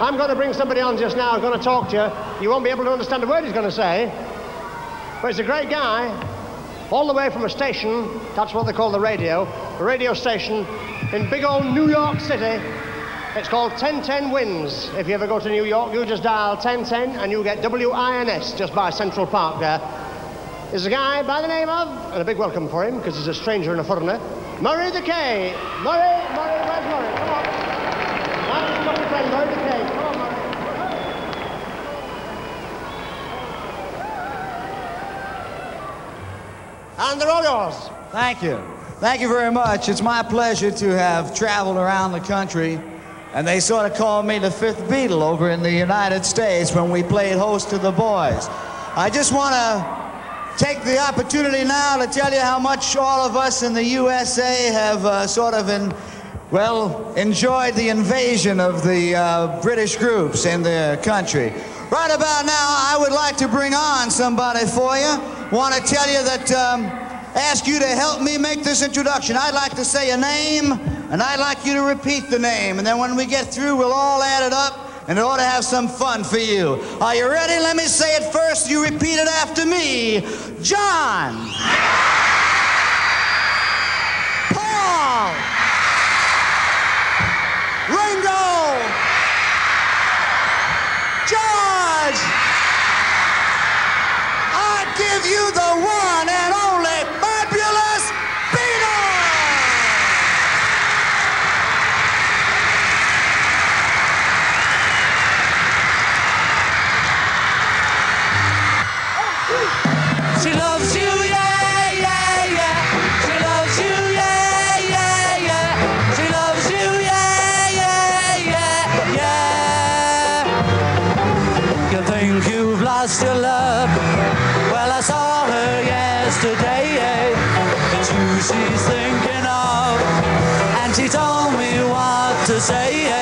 I'm going to bring somebody on just now who's going to talk to you. You won't be able to understand a word he's going to say. But he's a great guy, all the way from a station, that's what they call the radio, a radio station in big old New York City. It's called 1010 Wins. If you ever go to New York, you just dial 1010 and you get WINS just by Central Park there. There's a guy by the name of, and a big welcome for him because he's a stranger and a foreigner, Murray the K. Murray, Murray? And they're all yours. Thank you. Thank you very much. It's my pleasure to have traveled around the country. And they sort of called me the fifth Beatle over in the United States when we played host to the boys. I just want to take the opportunity now to tell you how much all of us in the USA have uh, sort of in, well, enjoyed the invasion of the uh, British groups in the country. Right about now, I would like to bring on somebody for you. Want to tell you that, um, ask you to help me make this introduction. I'd like to say a name, and I'd like you to repeat the name. And then when we get through, we'll all add it up, and it ought to have some fun for you. Are you ready? Let me say it first. You repeat it after me. John. Paul. Ringo. George. To say.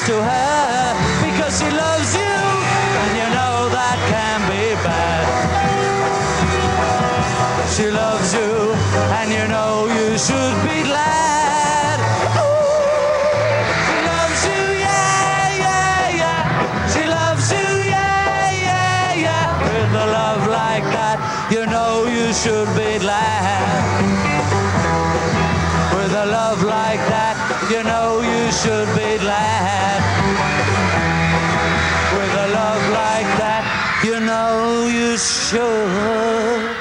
Apologize to her because she loves you, and you know that can be bad. She loves you, and you know you should be glad. Ooh, She loves you, yeah, yeah, yeah. She loves you, yeah, yeah, yeah. With a love like that, you know you should be glad. With a love like that, you know you should be glad. Should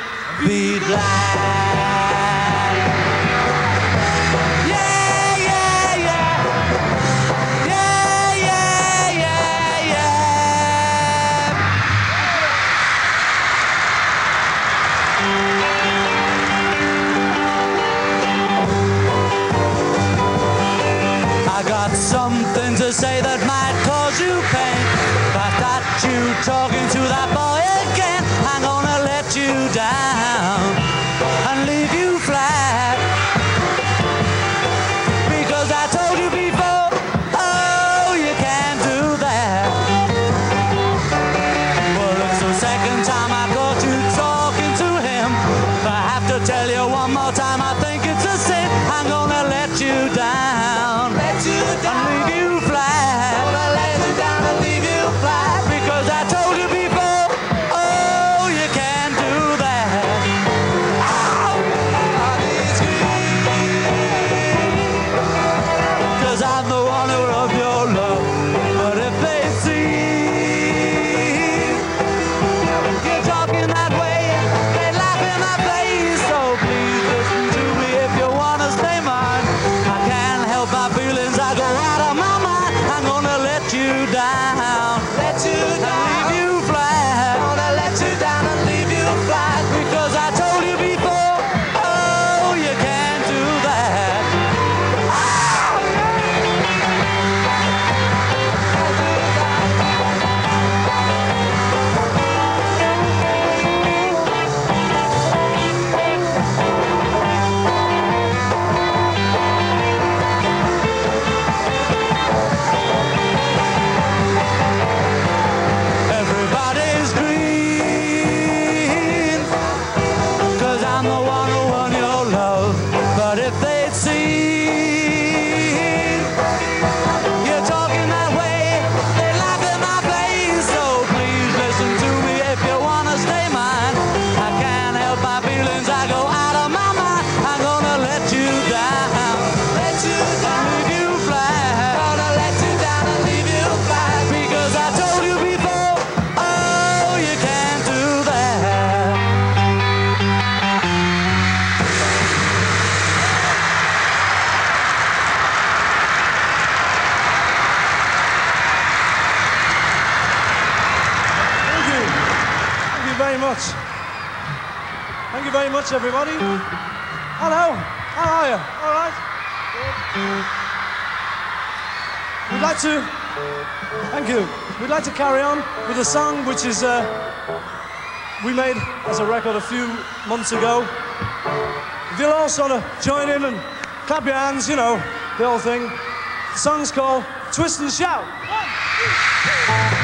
be glad. Yeah, yeah, yeah. Yeah, yeah, yeah, yeah. I got something to say that might cause you pain. but got you talking to that boy you down everybody. Hello. How are you? All right? We'd like to. Thank you. We'd like to carry on with a song which is uh, we made as a record a few months ago. If you'll all sort of join in and clap your hands, you know, the whole thing. The song's called Twist and Shout. One, two, three.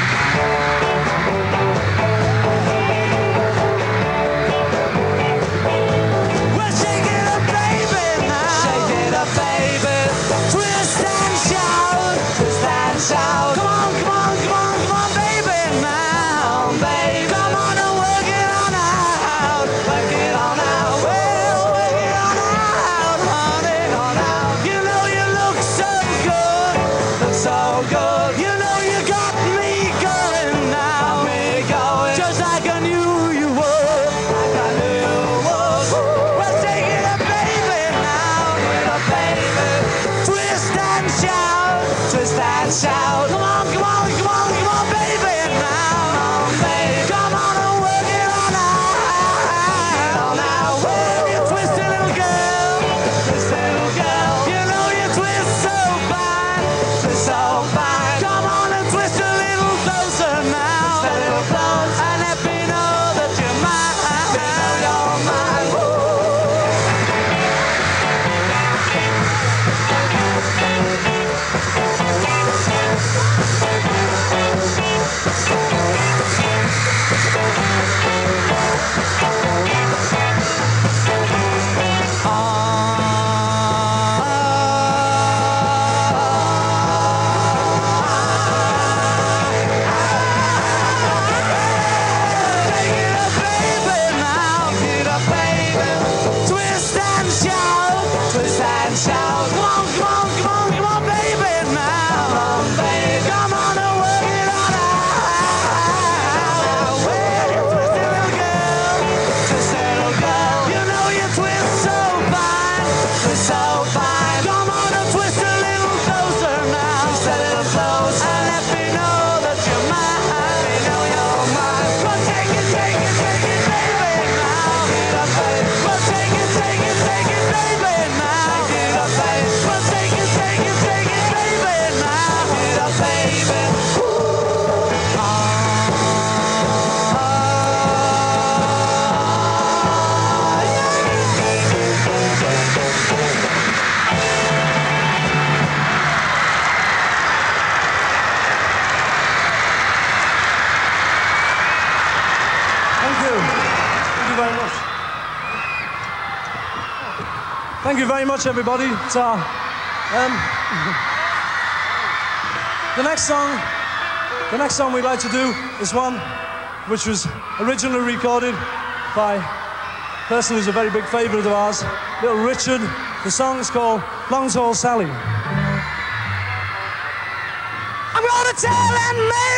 Thank you very much, everybody. So, um, the next song, the next song we'd like to do is one which was originally recorded by a person who's a very big favourite of ours, Little Richard. The song is called Long Tall Sally. I'm gonna tell and make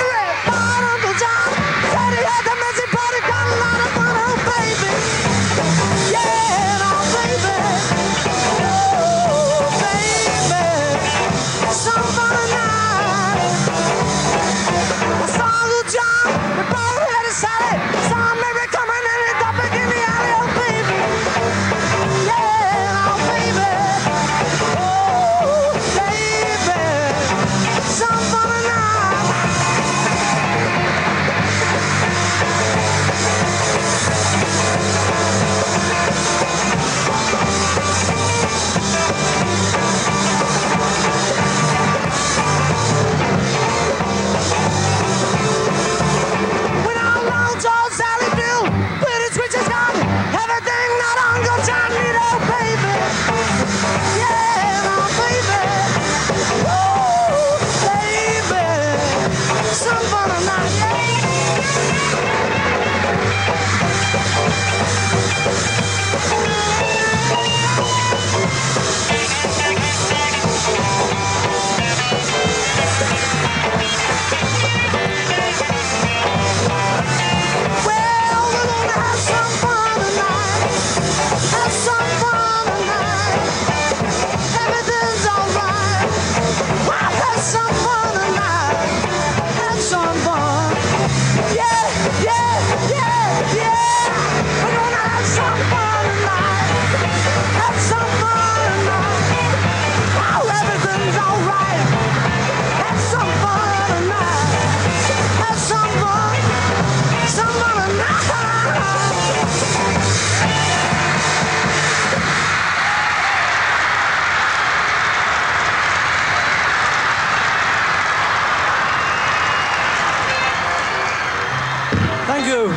Thank you.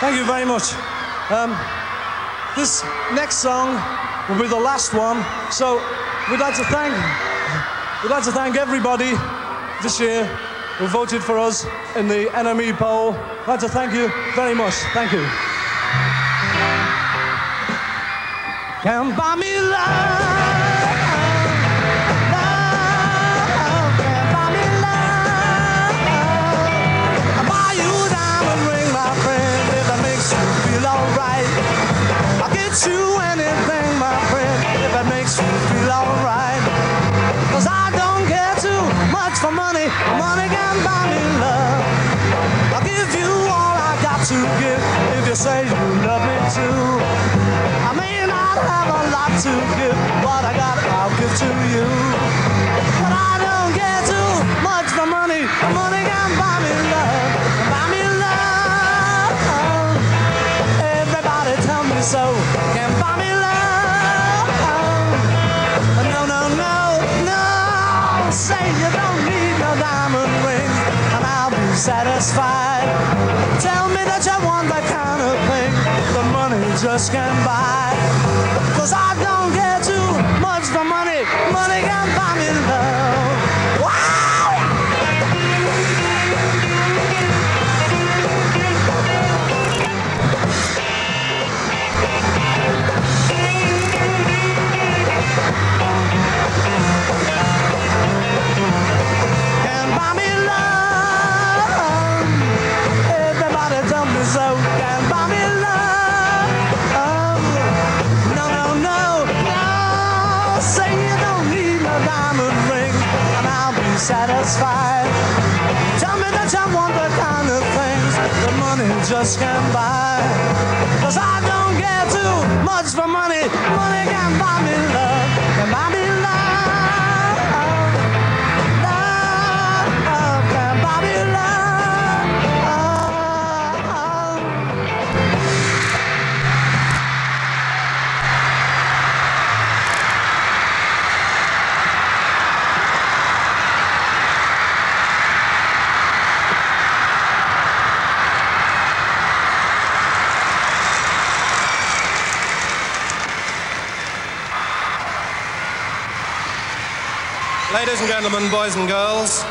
Thank you very much. Um, this next song will be the last one. So we'd like to thank we'd like to thank everybody this year who voted for us in the NME poll. I'd like to thank you very much. Thank you. Can buy me. Love just can't. Cause I can't buy. Cause I don't care too much for money. Money can buy me Ladies and gentlemen, boys and girls,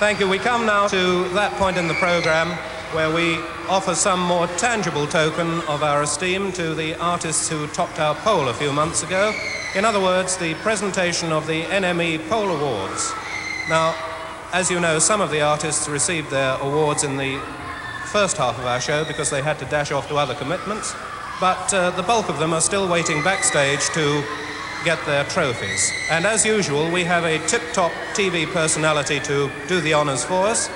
thank you. We come now to that point in the program where we offer some more tangible token of our esteem to the artists who topped our poll a few months ago. In other words, the presentation of the NME Poll Awards. Now, as you know, some of the artists received their awards in the first half of our show because they had to dash off to other commitments, but uh, the bulk of them are still waiting backstage to get their trophies. And as usual, we have a tip top TV personality to do the honors for us.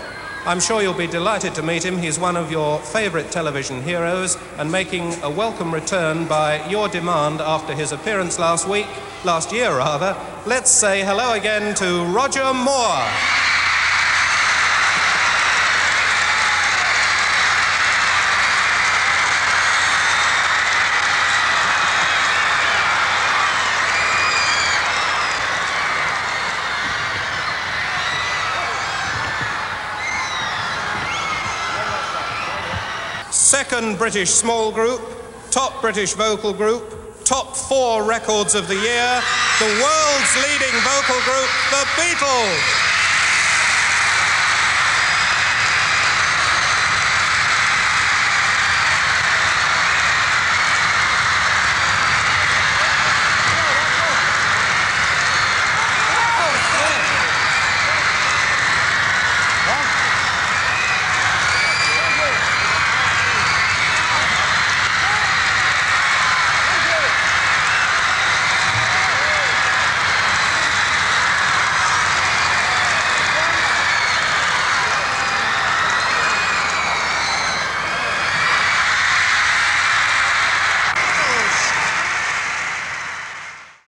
I'm sure you'll be delighted to meet him. He's one of your favorite television heroes and making a welcome return by your demand after his appearance last week, last year rather. Let's say hello again to Roger Moore. Second British small group, top British vocal group, top four records of the year, the world's leading vocal group, the Beatles.